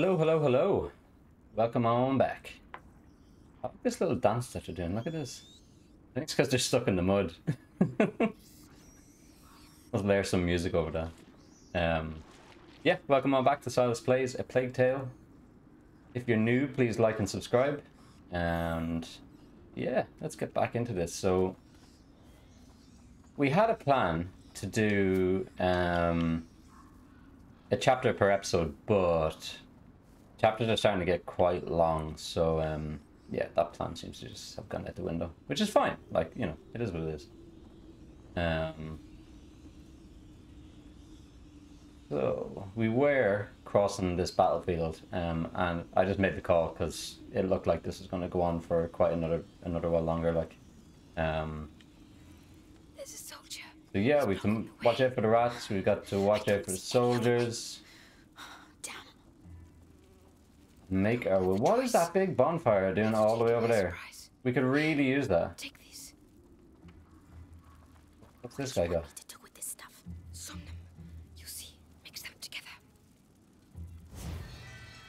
Hello, hello, hello. Welcome on back. This little dance that they're doing. Look at this. I think it's because they're stuck in the mud. Let's layer some music over that. Um, yeah, welcome on back to Silas Plays A Plague Tale. If you're new, please like and subscribe. And yeah, let's get back into this. So we had a plan to do um, a chapter per episode, but chapters are starting to get quite long. So um, yeah, that plan seems to just have gone out the window, which is fine. Like you know, it is what it is. Um, so we were crossing this battlefield, um, and I just made the call because it looked like this was going to go on for quite another another while longer. Like, um, There's a soldier. so yeah, we can watch out for the rats. We've got to watch out for the soldiers. Make our way. What is that big bonfire doing all the way over there? We could really use that. Take this. What's this guy got? What to do with this stuff? Somnum. You see, mix them together.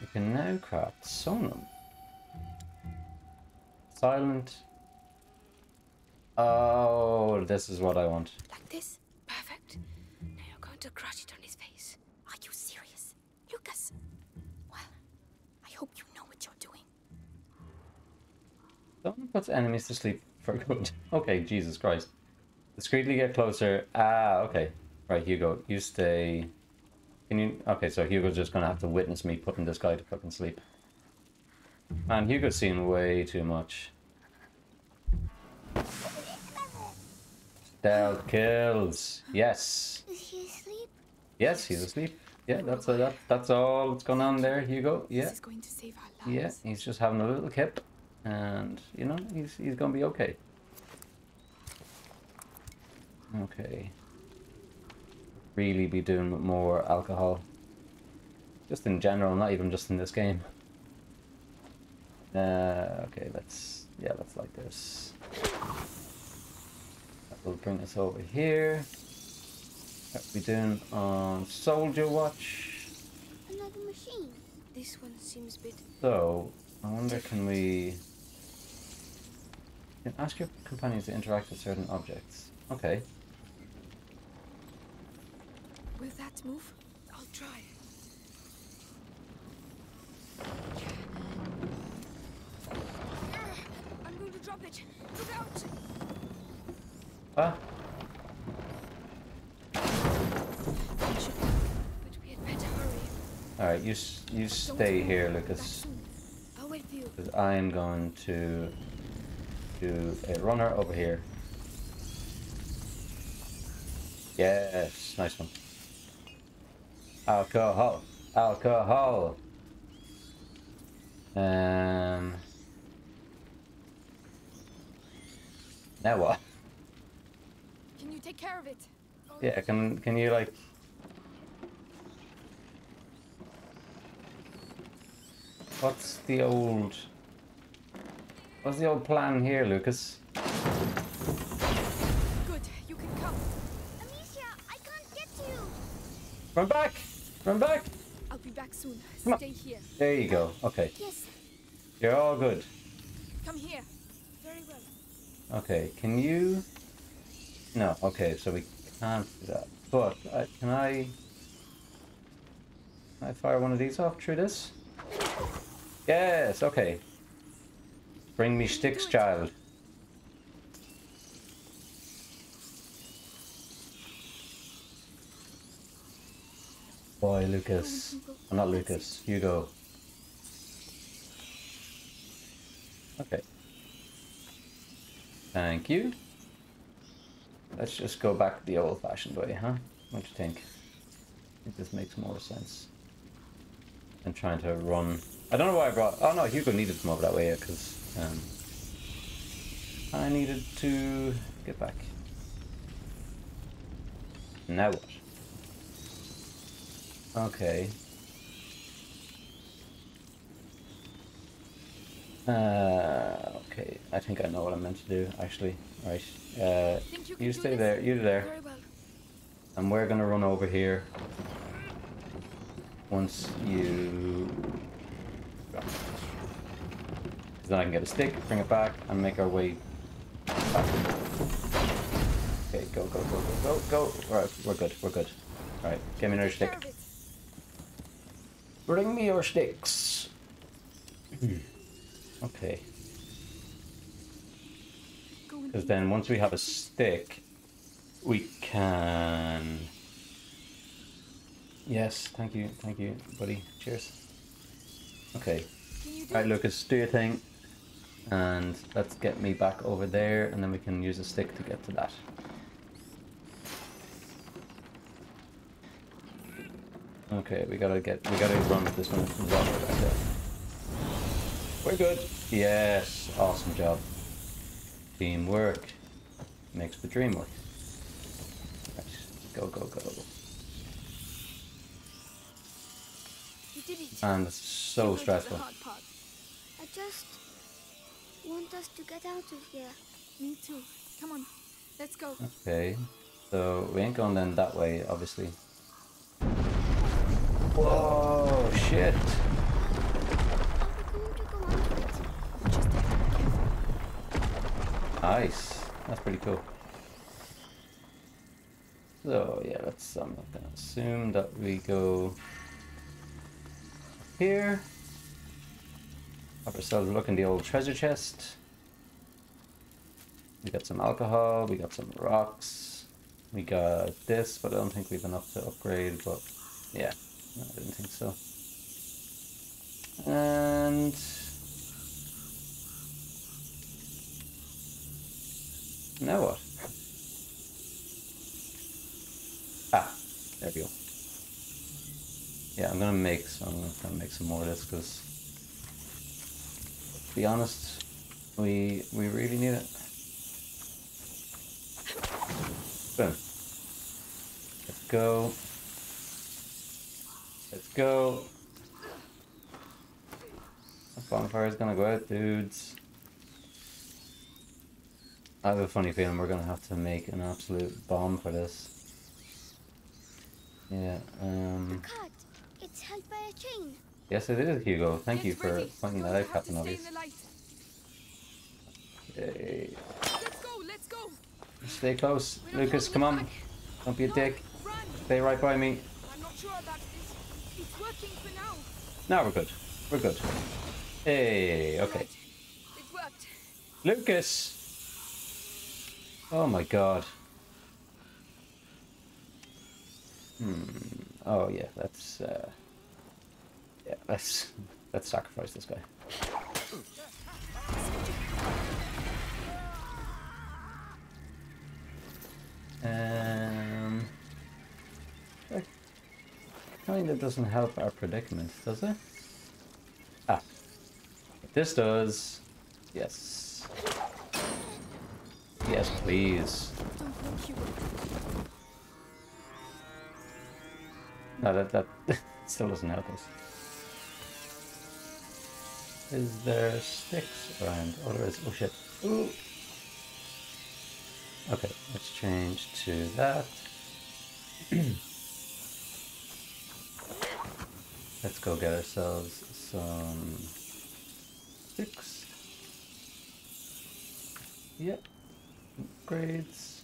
We can now craft Somnum. Silent. Oh, this is what I want. Like this? Perfect. Now you're going to crush it Someone put enemies to sleep for good. Okay, Jesus Christ. Discreetly get closer. Ah, okay. Right, Hugo, you stay. Can you? Okay, so Hugo's just gonna have to witness me putting this guy to fucking sleep. Man, Hugo's seen way too much. Stealth kills. Yes. Is he asleep? Yes, he's asleep. Yeah, that's uh, that. That's all that's going on there, Hugo. Yeah. This is going to save our lives. Yeah, he's just having a little kip, and you know he's he's gonna be okay. Okay. Really be doing more alcohol. Just in general, not even just in this game. Uh, okay, let's yeah, let's like this. That will bring us over here. What we doing on Soldier Watch? Another machine. This one seems a bit. So, I wonder can we... Can ask your companions to interact with certain objects. Okay. Will that move? I'll try. I'm going to drop it. Look out! Ah, That should work, but we had better hurry. alright, you, you stay here, Lucas. I'll wait for you. Because I'm going to do a runner over here. Yes, nice one. Alcohol. Alcohol. Um. Now what? Can you take care of it? Yeah, can can you like What's the old What's the old plan here, Lucas? Good. You can come. Amicia, I can't get to you. Run back! Run back! I'll be back soon. Come on. Stay here. There you go. Okay. Yes. You're all good. Come here. Very well. Okay, can you No, okay, so we can't do that. But uh, can I Can I fire one of these off through this? Yes, okay. Bring me sticks, child. Boy, Lucas. Oh, not Lucas. Hugo. Okay. Thank you. Let's just go back the old-fashioned way, huh? What do you think? I think this makes more sense than trying to run. I don't know why I brought. Oh no, Hugo needed to come over that way because um, I needed to get back. Now what? Okay. Uh, okay, I think I know what I'm meant to do, actually. Right. Uh, you you stay there, you there. Well. And we're gonna run over here. Once you then I can get a stick, bring it back, and make our way back. Okay, go, go, go, go, go, go. Alright, we're good, we're good. Alright, give me another stick. Bring me your sticks. Hmm, okay, because then once we have a stick, we can. Yes, thank you, thank you, buddy. Cheers. Okay, Alright. Lucas, do your thing. And let's get me back over there, and then we can use a stick to get to that. Okay, we gotta get, we gotta run with this one. It comes all the way back there. We're good. Yes, awesome job. Teamwork makes the dream work. Right, go, go, go. You did it. And it's so Now to the stressful. I just want us to get out of here. Me too. Come on. Let's go. Okay, so we ain't going then that way, obviously. Whoa, shit! Are we going to go under it? Just take it careful. Nice. That's pretty cool. So yeah, let's. I'm gonna assume that we go here. Have ourselves a look in the old treasure chest. We got some alcohol. We got some rocks. We got this, but I don't think we've enough to upgrade. But yeah, no, I didn't think so. And Now what? Ah, there we go. Yeah, I'm gonna make some. I'm gonna make some more of this because, be honest, we we really need it. Boom. Let's go. Let's go. That bonfire's gonna go out, dudes. I have a funny feeling we're gonna have to make an absolute bomb for this. Yeah, um... Cart. It's held by a chain. Yes, it is, Hugo. Thank you for ready. pointing that out, Captain Obvious. in the light. Yay. Let's go. Let's go. Stay close. We're Lucas, come on. back. Don't be a No, dick. Run. Stay right by me. I'm not sure about this. It's working for now. Now we're good. We're good. Hey, okay. Right. It worked. Lucas! Oh my god. Hmm. Oh yeah, let's uh Yeah, let's let's sacrifice this guy. Um that kinda doesn't help our predicament, does it? Ah. This does. Yes. Yes, please. No, that that still doesn't help us. Is there sticks around? Oh, there is. Oh shit. Ooh. Okay, let's change to that. let's go get ourselves some sticks. Yep. Grades.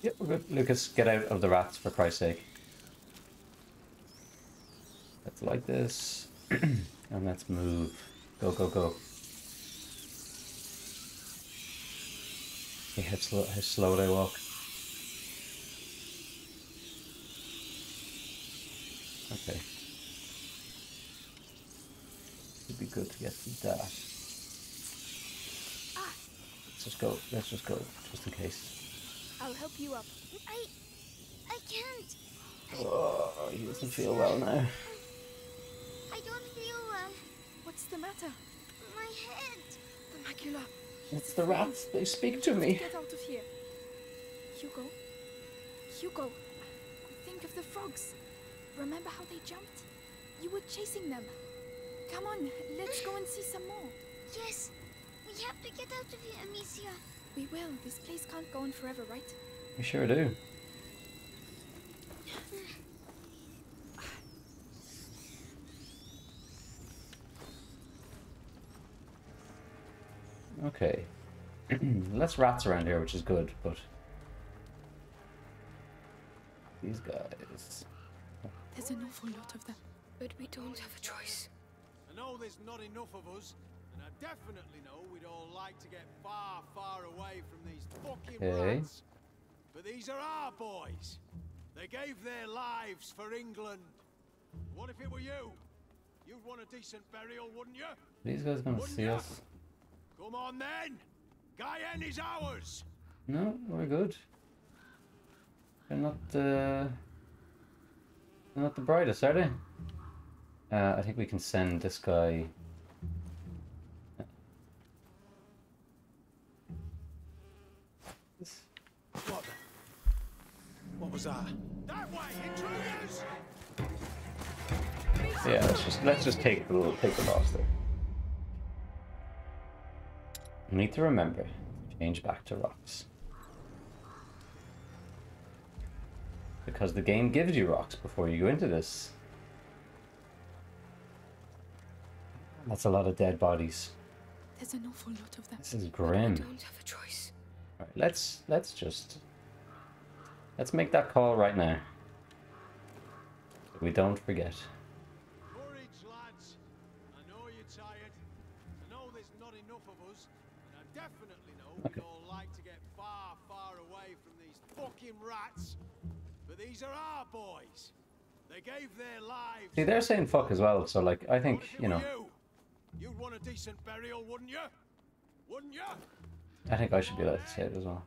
Yep, we're good. Lucas, get out of the rats for Christ's sake. Let's like this. and let's move. Go, go, go. How slow, how slow they walk. Okay. It'd be good to get to that. Ah, Let's just go. Let's just go, just in case. I'll help you up. I. I can't. Oh, he doesn't feel well now. I don't feel well. What's the matter? My head. The macula. It's the rats. They speak to me. Get out of here. Hugo. Hugo. Think of the frogs. Remember how they jumped? You were chasing them. Come on, let's go and see some more. Yes. We have to get out of here, Amicia. We will. This place can't go on forever, right? We sure do. Okay. Less rats around here, which is good, but these guys. There's an awful lot of them. But we don't have a choice. I know there's not enough of us, and I definitely know we'd all like to get far, far away from these fucking Okay. rats. But these are our boys. They gave their lives for England. What if it were you? You'd want a decent burial, wouldn't you? These guys gonna see us? Come on then! Guyenne is ours! No, we're good. They're not uh, they're not the brightest, are they? Uh, I think we can send this guy. What? What was that? That way, intruders! Yeah, let's just let's just take the little take the loss there. We need to remember, change back to rocks. Because the game gives you rocks before you go into this. That's a lot of dead bodies. There's an awful lot of them. This is grim. don't have a choice. Right, let's let's just let's make that call right now. So we don't forget. Courage, lads. I know you're tired. I know there's not enough of us, and I definitely know we'd all like to get far, far away from these fucking rats. But these are our boys. They gave their lives. See, they're saying fuck as well, so like I think you know. You? You'd want a decent burial, wouldn't you? Wouldn't you? I think I should be allowed to say it as well.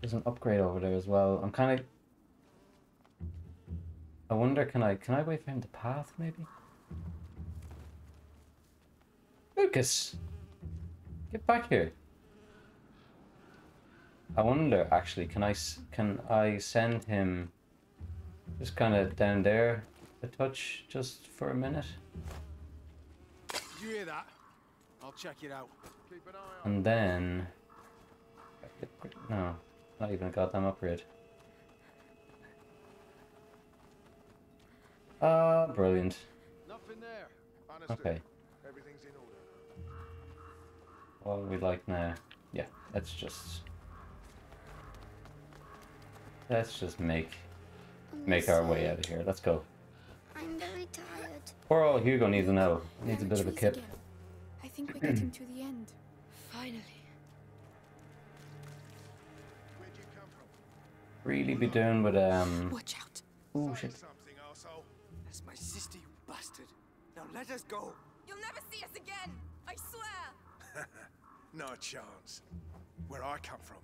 There's an upgrade over there as well. I'm kind of. I wonder, can I can I wait for him to path maybe? Lucas, get back here. I wonder actually, can I, can I send him just kind of down there a touch just for a minute, Did you hear that? I'll check it out. Keep an eye and then no, not even a goddamn upgrade. Ah, brilliant. Nothing there. Understood. Okay. Everything's in order. What would we like now? Yeah, let's just let's just make make our way out of here. Let's go. I'm very tired. Poor old Hugo needs an L. Needs a bit of a trees kip. I think we're getting to the end. Finally. Where'd you come from? Really be doing with um. Watch out. Oh shit. something, arsehole. That's my sister, you bastard. Now let us go. You'll never see us again! I swear! No chance. Where I come from,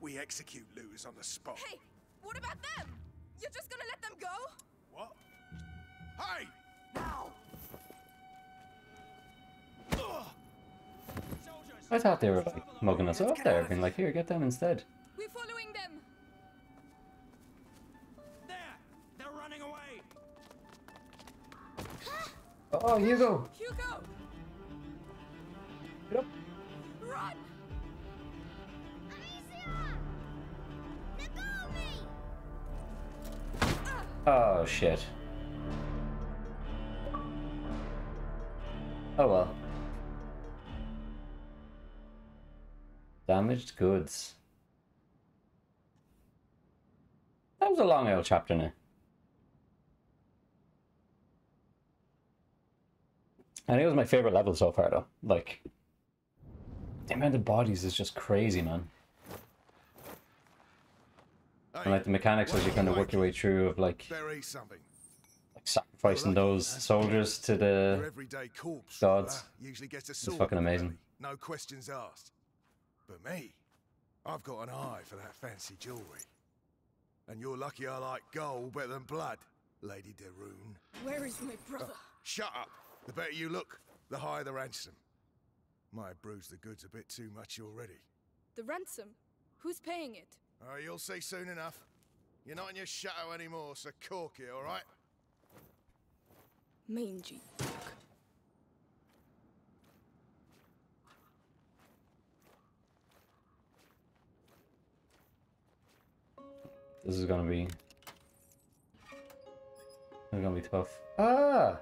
we execute looters on the spot. Hey, what about them? You're just gonna let them go? What? Hey! Now! I thought they were like mugging us off there, being like, here, get them instead. We're following them! There! They're running away! Oh, Hugo! Hugo! Oh shit. Oh well. Damaged goods. That was a long old chapter now. And it was my favorite level so far though. Like the amount of bodies is just crazy, man. And like the mechanics as you kind of work your way through of like, something. like sacrificing those soldiers to the everyday corpse gods. roller usually gets a sword. fucking amazing. No questions asked. But me, I've got an eye for that fancy jewellery. And you're lucky I like gold better than blood, Lady de Rune. Where is my brother? Uh, shut up. The better you look, the higher the ransom. Might have bruised the goods a bit too much already. The ransom? Who's paying it? Oh, you'll see soon enough. You're not in your shadow anymore, so cork it, all right? Mangy dog. This is gonna be. This is gonna be tough. Ah!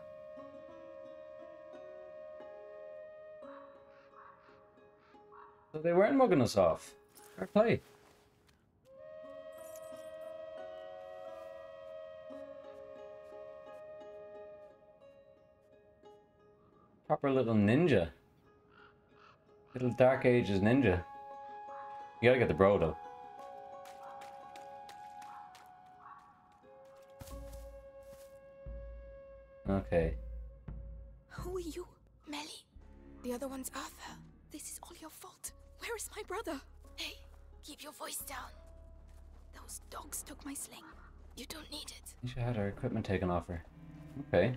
So they weren't mugging us off. Fair play. Proper little ninja. Little Dark Ages ninja. You gotta get the bro though. Okay. Who are you? Melly. The other one's Arthur. This is all your fault. Where is my brother? Hey, keep your voice down. Those dogs took my sling. You don't need it. She had her equipment taken off her. Okay.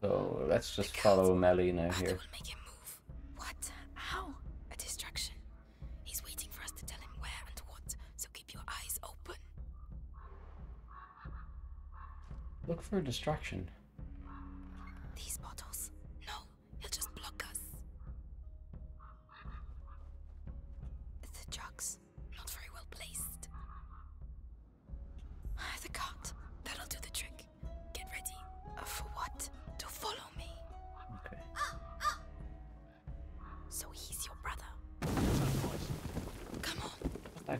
So let's just follow Melly now here. make him move. What? How? A distraction. He's waiting for us to tell him where and what, so keep your eyes open. Look for a distraction. These bottles. No, he'll just block us. The jugs. Not very well placed. The cart.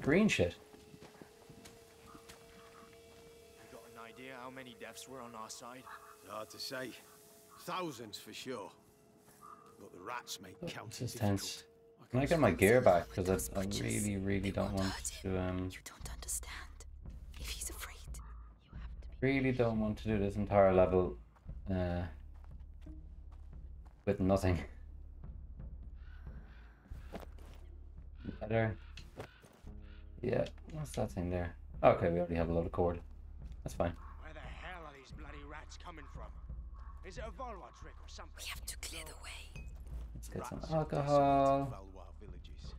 Green shit? You got an idea how many deaths were on our side? Hard to say. Thousands for sure. But the rats make This counting is difficult. tense. Can I get my gear back? Because I, I really, really don't want to, um, You don't understand. If he's afraid, you have to be. really don't want to do this entire level, uh, with nothing. Better. Yeah, what's that thing there? Okay, we already have a load of cord. That's fine. Where the hell are these bloody rats coming from? Is it a Valois trick or something? We have to clear the way. Let's get some alcohol. Valois villages.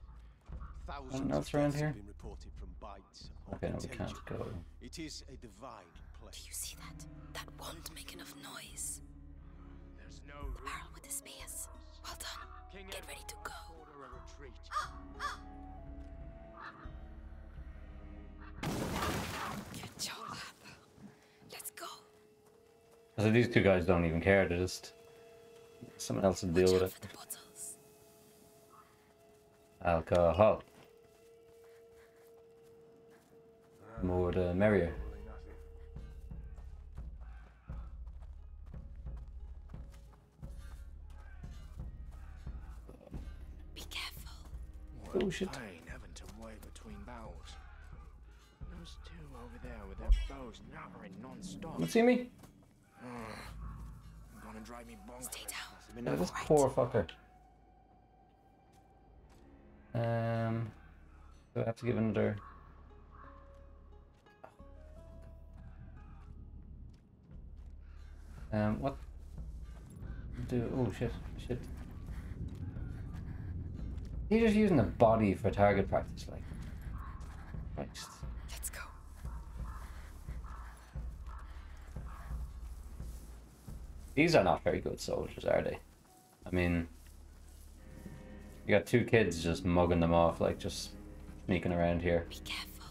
Thousands Anything else around here? been from bites Okay, no, we can't go. It is a divine So these two guys don't even care. They're just someone else to deal with it. for the. Alcohol. The More the merrier. Be careful. Oh shit. Pain having to wait between battles. Those two over there with their bows nattering non-stop. You see me? Gonna drive me bonkers. Stay down. Yeah, this Right. poor fucker. Um, do I have to give another? Um, what? Do oh shit, shit. He's just using the body for target practice, like. Christ. Let's go. These are not very good soldiers, are they? I mean, you got two kids just mugging them off, like just sneaking around here. Be careful.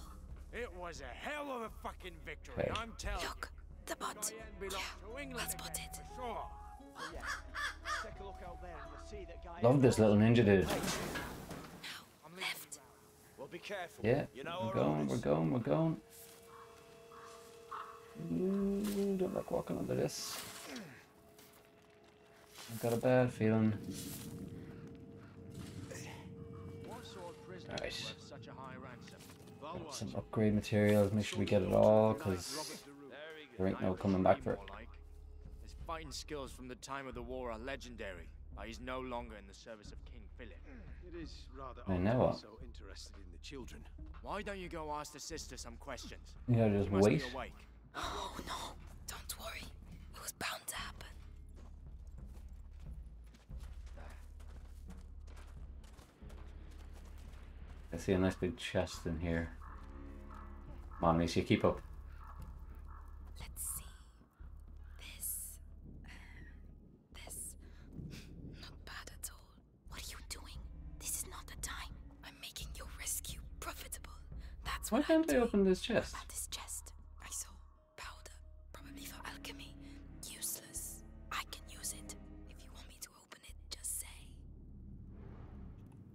It was a hell of a fucking victory, Okay. I'm telling you. Look, the bot. Yeah, belongs to England well again, spotted. sure. Take a look out there and you'll see that guy. Love this little ninja dude. I'm Left. Well, be careful. Yeah, You know we're going, we're going, we're going. Ooh, don't like walking under this. I've got a bad feeling. What sort of prisoner Alright. is worth such a high ransom? Got some upgrade materials, make sure we get it all, because there ain't no coming back for it. More. His fighting skills from the time of the war are legendary, but he's no longer in the service of King Philip. It is rather I odd know to what. so interested in the children. Why don't you go ask the sister some questions? Yeah, just must wait. Oh no, don't worry. It was bound to happen. I see a nice big chest in here. Come on, Lisa, keep up. Let's see. This. Uh, this. Not bad at all. What are you doing? This is not the time. I'm making your rescue profitable. That's Why what I'm can't doing. open this chest? This chest, I saw powder, probably for alchemy. Useless. I can use it if you want me to open it. Just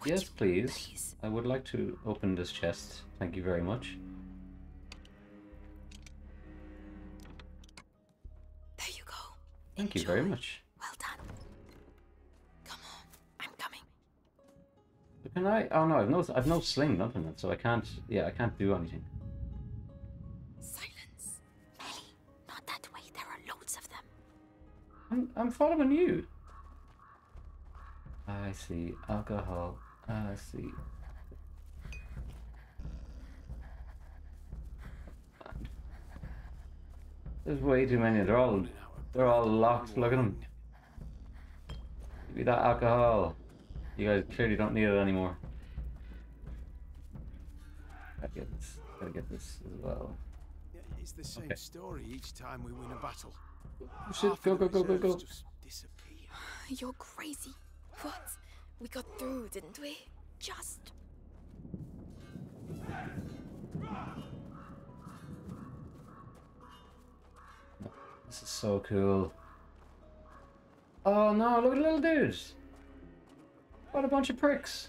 Would yes, please. please? I would like to open this chest. Thank you very much. There you go. Thank you very much. Well done. Come on, I'm coming. But Can I? Oh no, I've no, I've no sling, nothing, so I can't. Yeah, I can't do anything. Silence. Melly, not that way. There are loads of them. I'm, I'm following you. I see alcohol. I see. There's way too many. They're all, they're all locked. Look at them. Give me that alcohol. You guys clearly don't need it anymore. Gotta get this. Gotta get this as well. Yeah, It's the same Okay. story each time we win a battle. Oh, shit! Go go go go go! You're crazy. What? We got through, didn't we? Just. This is so cool. Oh no, look at the little dudes. What a bunch of pricks.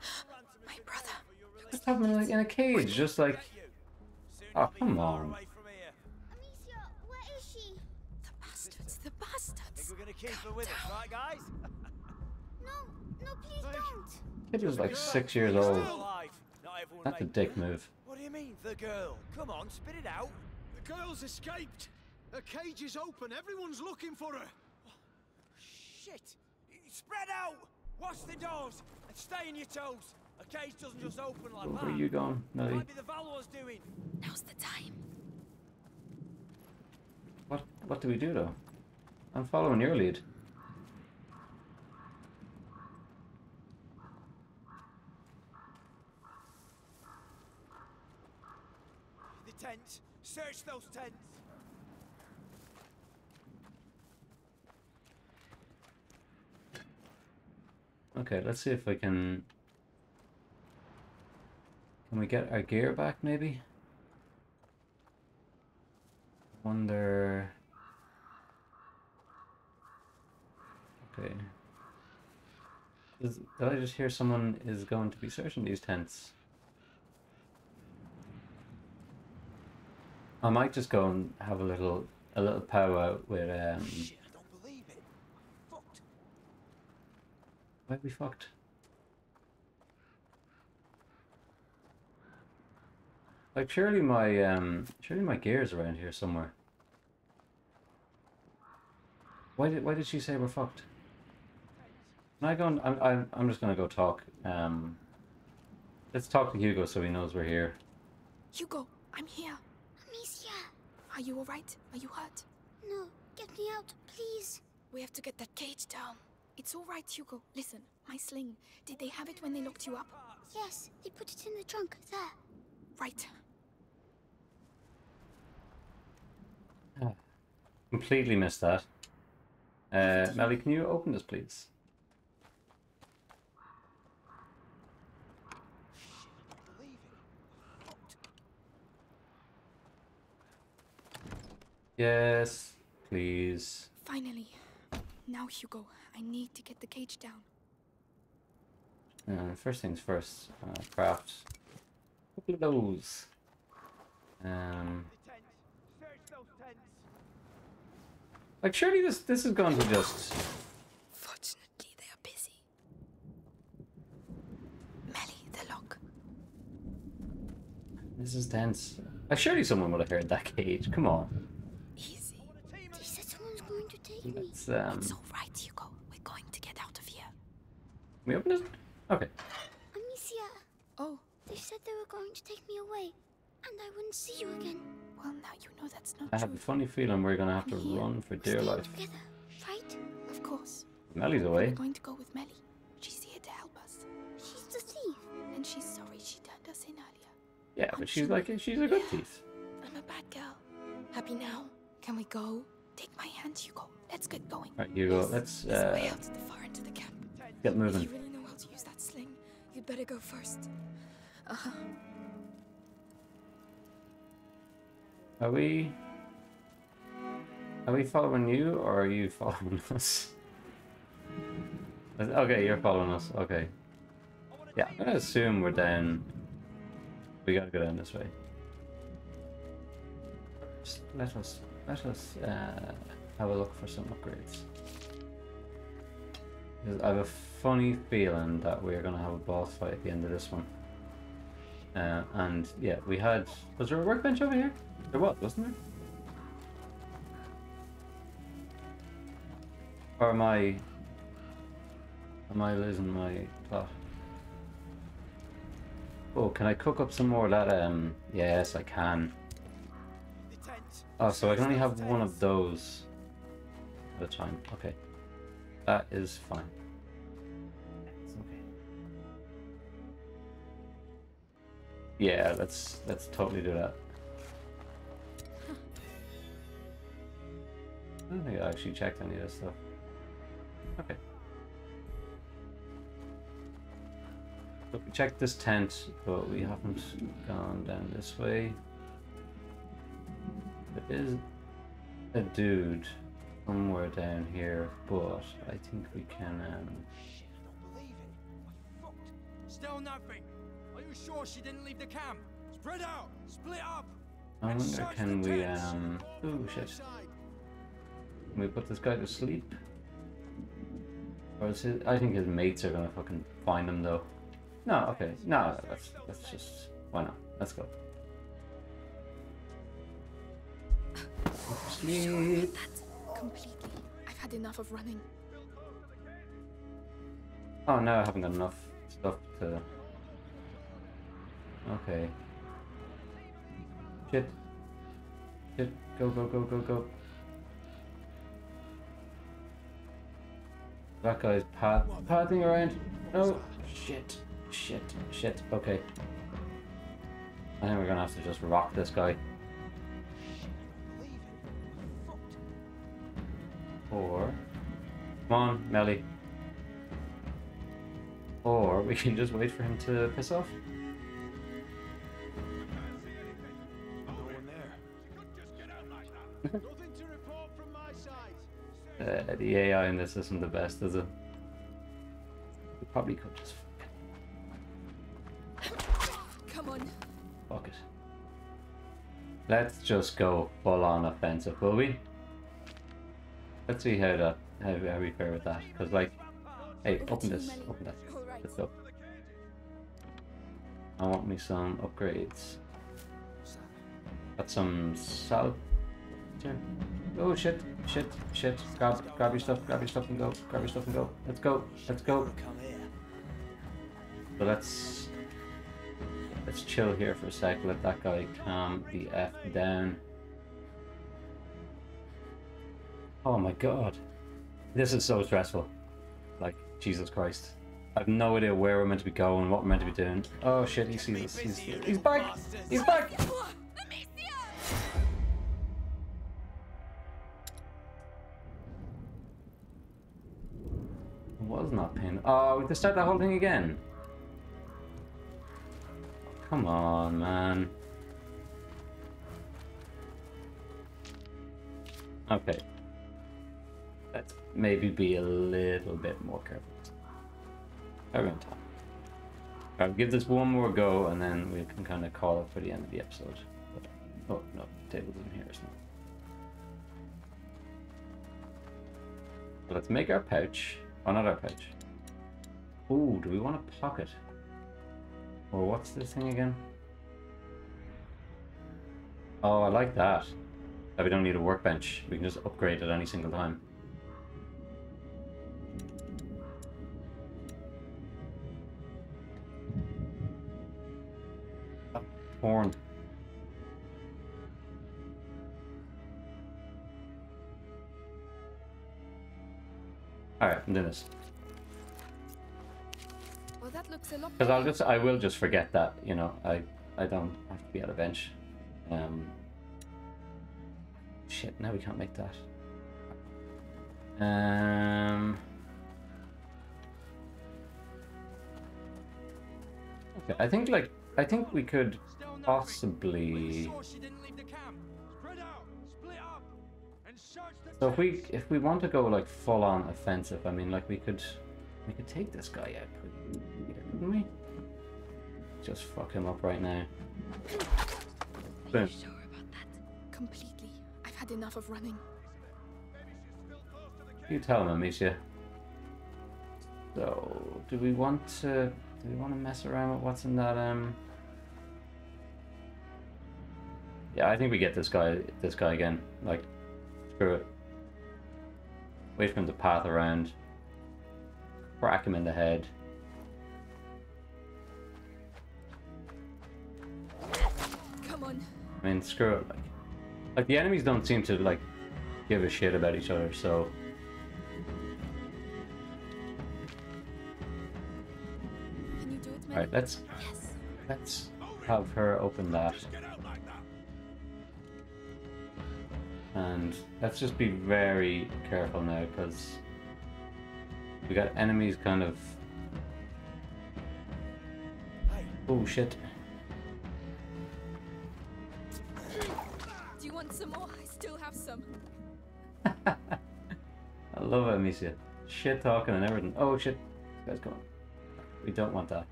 My brother. Just have them like in a cage, just like. Oh, come on. Amicia, where is she? The bastards. The bastards. We're gonna keep her Calm with us, down. right, guys? No, no, please don't. Kid was like six years old. Alive. Not That's a dick move. What do you mean, the girl? Come on, spit it out. The girl's escaped. Her cage is open. Everyone's looking for her. Shit! Spread out! Watch the doors and stay on your toes. A cage doesn't just open like Where that. are you going, Melly? Might be the Valor's doing. Now's the time. What what do we do though? I'm following your lead. The tents. Search those tents. Okay, let's see if I can. Can we get our gear back, maybe? Wonder. Okay. Is, did I just hear someone is going to be searching these tents? I might just go and have a little a little powwow with um. Shit, I don't believe it. Fucked. Why we fucked? Like surely my um surely my gear's around here somewhere. Why did why did she say we're fucked? Can I go and I'm I'm I'm just gonna go talk. Um let's talk to Hugo so he knows we're here. Hugo, I'm here. Amicia, Are you alright? Are you hurt? no, get me out, please. We have to get that cage down. It's alright, Hugo. Listen, my sling. Did they have it when they locked you up? Yes, they put it in the trunk there. Right. Completely missed that. Uh Melly, can you open this please? Believe it. Fucked. Yes, please. Finally. Now, Hugo, I need to get the cage down. Uh, first things first, uh, craft a couple of those. Um, tents. Search those tents. like surely this this is going to just Fortunately, they are busy. Melly, the lock. this is tense. Like surely someone would have heard that cage. Come on, Easy. They said someone's going to take me. let's um alright, Hugo. We're going to get out of here. Can we open this? Okay. Amicia, Oh, they said they were going to take me away, and I wouldn't see you again. well, now you know that's not I have true. a funny feeling we're gonna have to here. run for We're dear life. together, right? Of course. Melly's We're away. going to go with Melly. She's here to help us. She's the thief. And she's sorry she turned us in earlier. Yeah, but she's like she's a good thief. I'm a bad girl. Happy now? Can we go? Take my hand, Hugo. Let's get going. Right, Hugo. Let's It's way uh, out at the far end of the get If moving. you really know how to use that sling, you'd better go first. Uh-huh. Are we? Are we following you or are you following us? Okay, you're following us. Okay. Yeah, I'm gonna assume we're down. We gotta go down this way. Just let us let us uh, have a look for some upgrades. I have a funny feeling that we're gonna have a boss fight at the end of this one. Uh, and yeah, we had. Was there a workbench over here? There was, wasn't there? Or am I? Am I losing my plot? Oh, can I cook up some more of that? Um, yes, I can. Oh, so I can only have one of those at a time. Okay, that is fine. It's okay. Yeah, let's let's totally do that. I don't think I actually checked any of this stuff. Okay. Look, we checked this tent, but we haven't gone down this way. There is a dude somewhere down here, but I think we can. Um, Shit, I don't believe it. I fucked. Still nothing. Are you sure she didn't leave the camp? Spread out. Split up. I wonder, can we? Um, From oh shit! Can we put this guy to sleep? Or is his, I think his mates are gonna fucking find him though. No, okay, no, let's let's just why not? Let's go. Sleep. That completely. I've had enough of running. Oh no, I haven't got enough stuff to. Okay. Shit. Shit. Go, go, go, go, go. That guy's path pathing around. No. Shit. Shit. Shit. Okay. I think we're gonna have to just rock this guy. Or. Come on, Melly. Or we can just wait for him to piss off. No one there. Nothing to report from my side. Uh, the AI in this isn't the best, is it? We probably could just Come on. fuck it. Let's just go full on offensive, will we? Let's see how that how, how we fare with that. Cause like, hey, open this, open that. Let's go. I want me some upgrades. Got some salt. Oh shit, shit, shit. Grab, grab your stuff, grab your stuff and go. Grab your stuff and go. Let's go, let's go. So let's let's chill here for a sec. Let that guy calm the f down. Oh my god, this is so stressful. Like Jesus Christ, I have no idea where we're meant to be going, what we're meant to be doing. Oh shit, he sees us. He's, he's back. He's back. Was not pin. Oh, we have to start that whole thing again. Come on, man. Okay. Let's maybe be a little bit more careful. Around time. I'll give this one more go and then we can kind of call it for the end of the episode. But, oh, no, table's in here, isn't it? Let's make our pouch. Oh, not our pouch. Ooh, do we want a pocket? Or what's this thing again? Oh, I like that. That we don't need a workbench. We can just upgrade it any single time. Horn. Alright, I'm doing this. Well, that looks a lot Because I'll just, I will just forget that, you know, I, I don't have to be at a bench. Um, shit, now we can't make that. Um, okay, I think like, I think we could. Possibly. Are you sure she didn't leave the camp? Spread out. Split up. And search the So if we, if we want to go like full on offensive, I mean, like we could, we could take this guy out, couldn't we? just fuck him up right now. Boom. Sure about that? Completely. I've had enough of running. You tell him, Amicia. So, do we want to do we want to mess around with what's in that um Yeah, I think we get this guy this guy again. Like screw it. Wait for him to path around. Crack him in the head. Come on. I mean screw it like like the enemies don't seem to like give a shit about each other, so Can you do it, man? Alright, let's Yes. let's have her open that. Get that. And let's just be very careful now because we got enemies kind of. Oh shit. Do you want some more? I still have some. I love it, Amicia. Shit talking and everything. Oh shit. Guy's coming. We don't want that.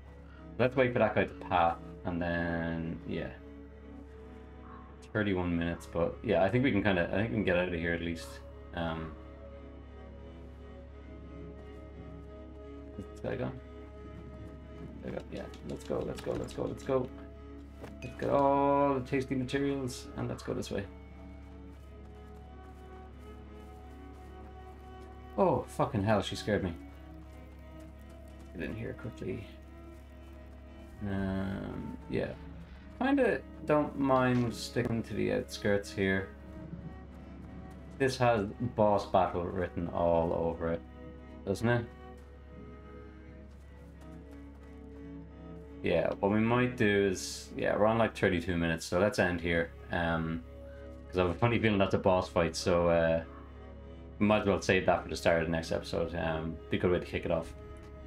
Let's wait for that guy to path and then. Yeah. 31 minutes, but yeah, I think we can kind of. I think we can get out of here at least. Um. Is this guy gone? Yeah, let's go, let's go, let's go, let's go. Let's get all the tasty materials and let's go this way. Oh, fucking hell, she scared me. Get in here quickly. Um, yeah. Kinda don't mind sticking to the outskirts here. This has boss battle written all over it, doesn't it? Yeah, what we might do is, yeah, we're on like 32 minutes, so let's end here. Um, because I have a funny feeling that's a boss fight, so uh, might as well save that for the start of the next episode. Um, be a good way to kick it off.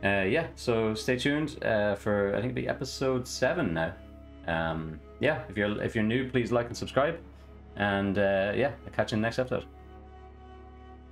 Uh, yeah, so stay tuned uh, for I think the episode seven now. Um, yeah, if you're if you're new, please like and subscribe, and uh, yeah, I'll catch you in the next episode.